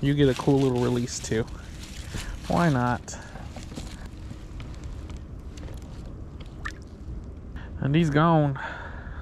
you get a cool little release too. Why not? And he's gone.